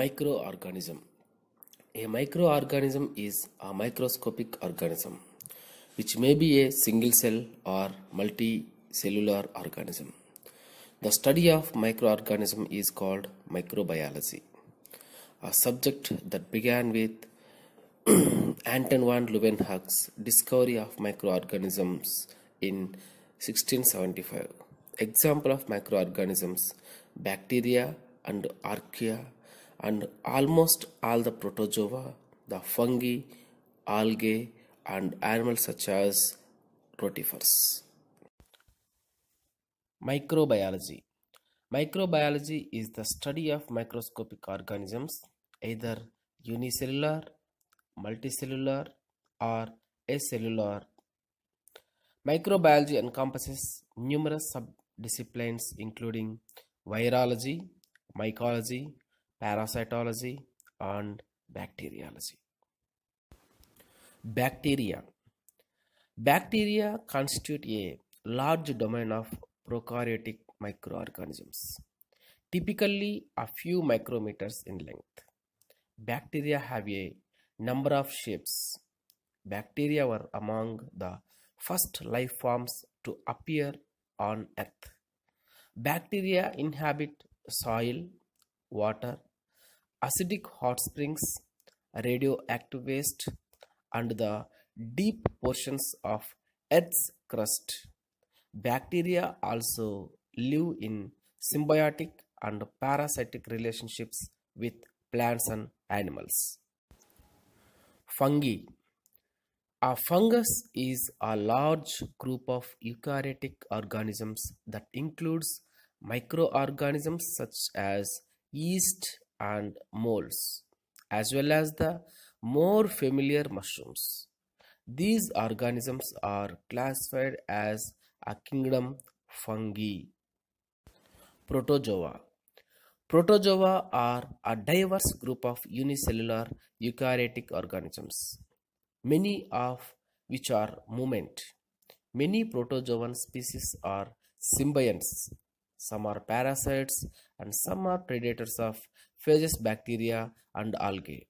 Microorganism A microorganism is a microscopic organism which may be a single cell or multicellular organism. The study of microorganism is called microbiology, a subject that began with Anton van Leeuwenhoek's discovery of microorganisms in 1675. Example of microorganisms bacteria and archaea and almost all the protozoa, the fungi, algae and animals such as rotifers. Microbiology Microbiology is the study of microscopic organisms, either unicellular, multicellular, or acellular. Microbiology encompasses numerous subdisciplines including virology, mycology, parasitology, and bacteriology. Bacteria Bacteria constitute a large domain of prokaryotic microorganisms, typically a few micrometers in length. Bacteria have a number of shapes. Bacteria were among the first life forms to appear on Earth. Bacteria inhabit soil, water, acidic hot springs, radioactive waste, and the deep portions of Earth's crust. Bacteria also live in symbiotic and parasitic relationships with plants and animals. Fungi A fungus is a large group of eukaryotic organisms that includes microorganisms such as yeast and molds, as well as the more familiar mushrooms. These organisms are classified as a kingdom fungi. Protozoa Protozoa are a diverse group of unicellular eukaryotic organisms, many of which are movement. Many protozoan species are symbionts, some are parasites, and some are predators of phagous bacteria and algae.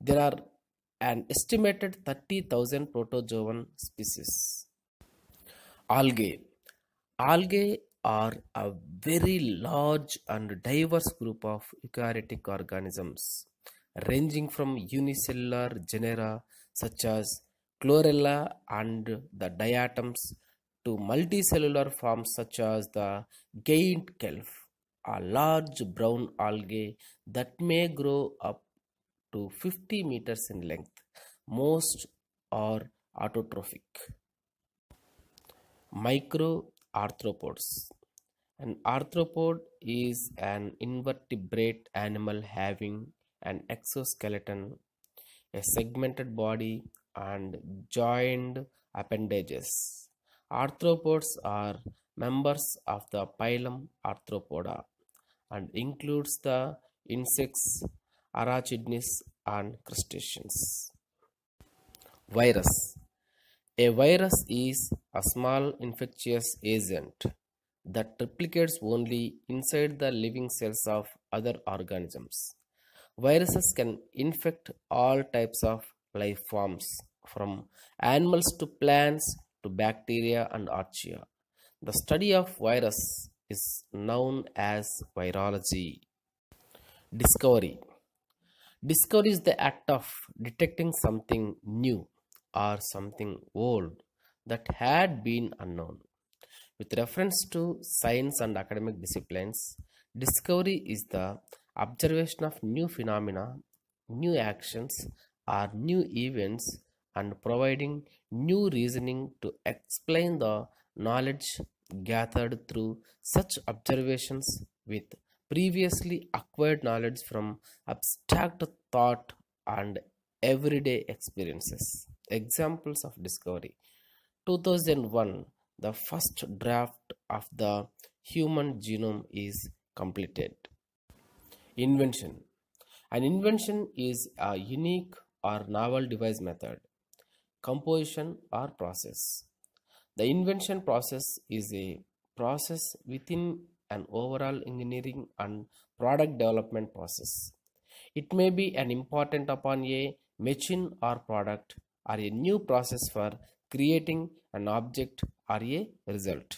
There are an estimated 30,000 protozoan species. Algae Algae are a very large and diverse group of eukaryotic organisms ranging from unicellular genera such as chlorella and the diatoms to multicellular forms such as the giant kelp, a large brown algae that may grow up to 50 meters in length. Most are autotrophic. Microarthropods An arthropod is an invertebrate animal having an exoskeleton, a segmented body, and joined appendages. Arthropods are members of the phylum Arthropoda and includes the insects, arachnids, and crustaceans. Virus A virus is a small infectious agent that replicates only inside the living cells of other organisms. Viruses can infect all types of life forms, from animals to plants to bacteria and archaea. The study of virus is known as virology. Discovery Discovery is the act of detecting something new or something old that had been unknown. With reference to science and academic disciplines, discovery is the observation of new phenomena, new actions, or new events and providing new reasoning to explain the knowledge gathered through such observations with previously acquired knowledge from abstract thought and everyday experiences. Examples of discovery 2001 the first draft of the human genome is completed. Invention An invention is a unique or novel device method, composition, or process. The invention process is a process within an overall engineering and product development process. It may be an important upon a machine or product or a new process for creating an object or a result.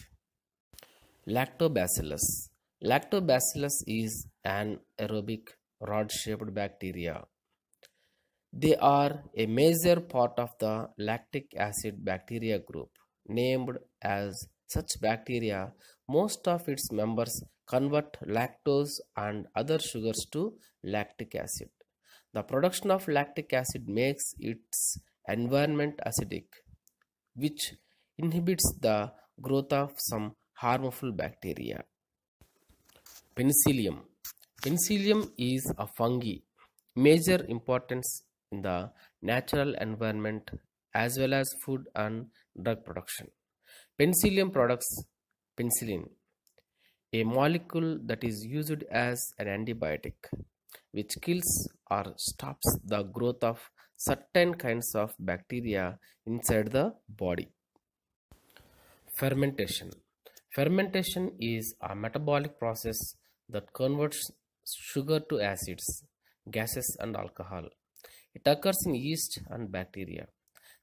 Lactobacillus. Lactobacillus is an aerobic rod shaped bacteria. They are a major part of the lactic acid bacteria group. Named as such bacteria, most of its members convert lactose and other sugars to lactic acid. The production of lactic acid makes its environment acidic, which inhibits the growth of some harmful bacteria. Penicillium. Penicillium is a fungi, major importance in the natural environment as well as food and drug production. Penicillium products penicillin, a molecule that is used as an antibiotic, which kills or stops the growth of certain kinds of bacteria inside the body. Fermentation. Fermentation is a metabolic process that converts sugar to acids, gases, and alcohol. It occurs in yeast and bacteria.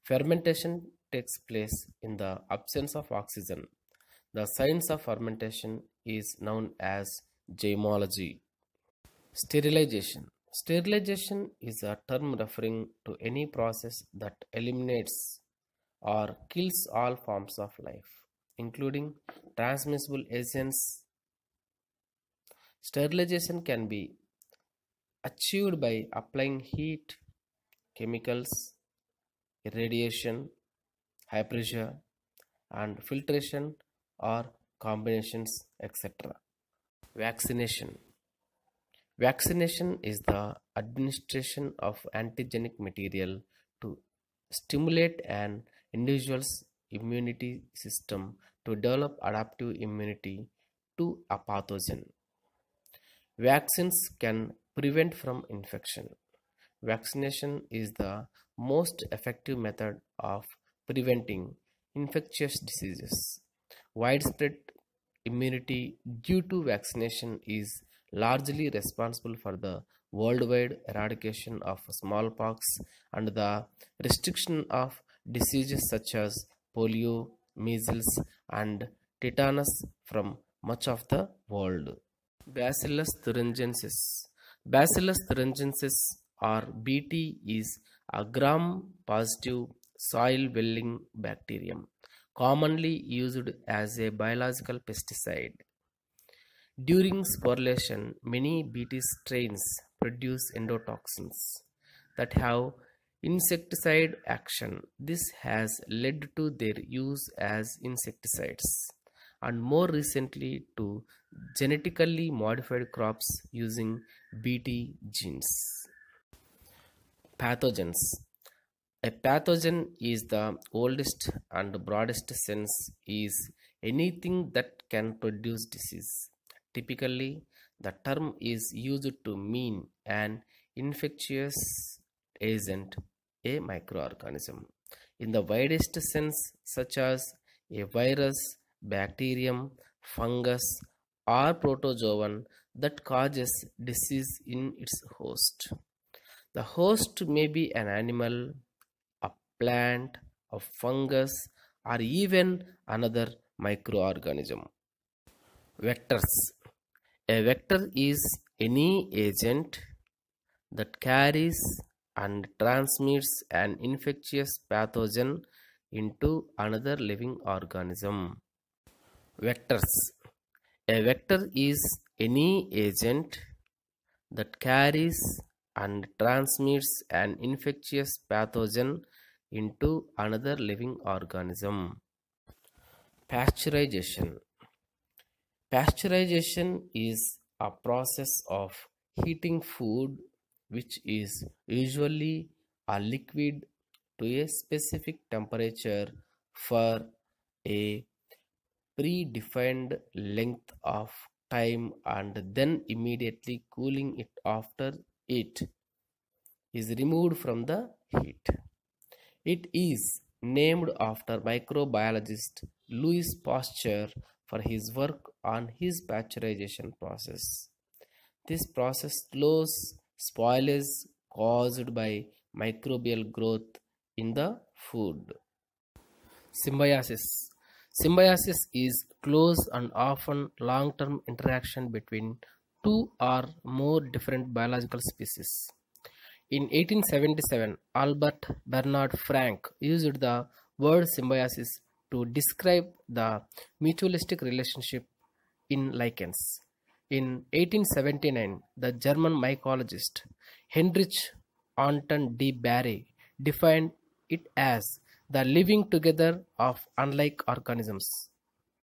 Fermentation takes place in the absence of oxygen. The science of fermentation is known as zymology. Sterilization. Sterilization is a term referring to any process that eliminates or kills all forms of life, including transmissible agents. Sterilization can be achieved by applying heat, chemicals, irradiation, high pressure, and filtration or combinations, etc. Vaccination Vaccination is the administration of antigenic material to stimulate an individual's immunity system to develop adaptive immunity to a pathogen. Vaccines can prevent from infection. Vaccination is the most effective method of preventing infectious diseases. Widespread immunity due to vaccination is largely responsible for the worldwide eradication of smallpox and the restriction of diseases such as polio, measles, and tetanus from much of the world. Bacillus thuringiensis. Bacillus thuringiensis or BT is a gram-positive soil-dwelling bacterium, commonly used as a biological pesticide. During sporulation, many Bt strains produce endotoxins that have insecticide action. This has led to their use as insecticides and more recently to genetically modified crops using Bt genes. Pathogens A pathogen is the oldest and broadest sense is anything that can produce disease. Typically, the term is used to mean an infectious agent, a microorganism, in the widest sense, such as a virus, bacterium, fungus, or protozoan that causes disease in its host. The host may be an animal, a plant, a fungus, or even another microorganism. Vectors A vector is any agent that carries and transmits an infectious pathogen into another living organism. Vectors A vector is any agent that carries and transmits an infectious pathogen into another living organism. Pasteurization Pasteurization is a process of heating food which is usually a liquid to a specific temperature for a predefined length of time and then immediately cooling it after it is removed from the heat. It is named after microbiologist Louis Pasteur for his work on his pasteurization process. This process slows spoilage caused by microbial growth in the food. Symbiosis Symbiosis is close and often long term interaction between two or more different biological species. In 1877, Albert Bernard Frank used the word symbiosis to describe the mutualistic relationship in lichens. In 1879, the German mycologist Heinrich Anton de Bary defined it as the living together of unlike organisms.